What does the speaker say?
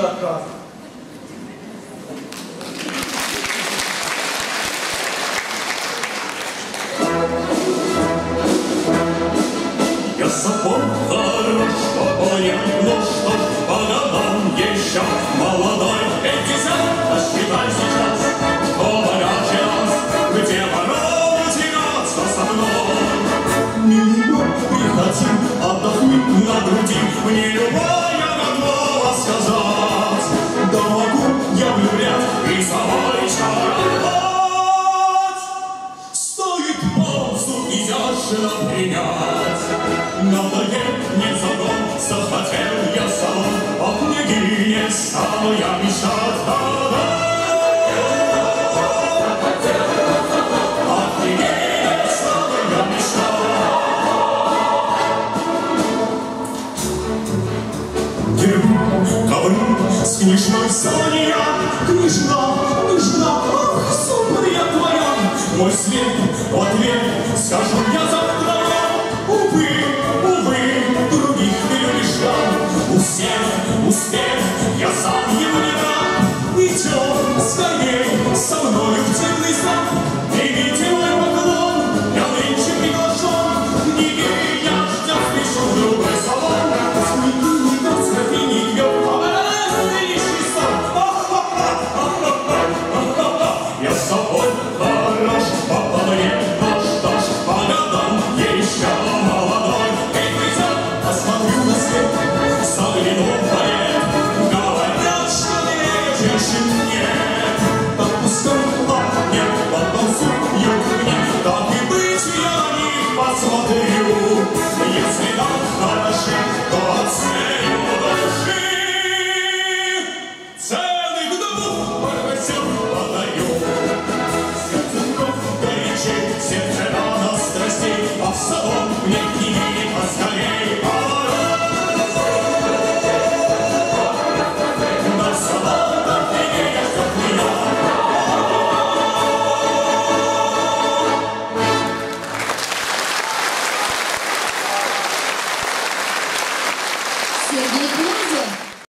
отказ. Я сапог хорош, понятно, что ж по годам еще молодой пятьдесят, а считай сейчас, что горячий раз, где тягаться со мной. Милый приходи, отдохни на груди, мне любая Надоел мне загон, захотел я салон, О княгине стану я я ковры, с книжной Соня, Княжна, княжна, ах, сумная твоя, Мой свет, ответ скажу я всех успех, я сам ему не дам. Идем скорей со мною в темный зал, Примите мой поклон, я нынче приглашен, Княгиня ждет, спешу в другой салон, С княгиней, с графиней пьет, а настоящий сон. Я с собой хорош, That's what you.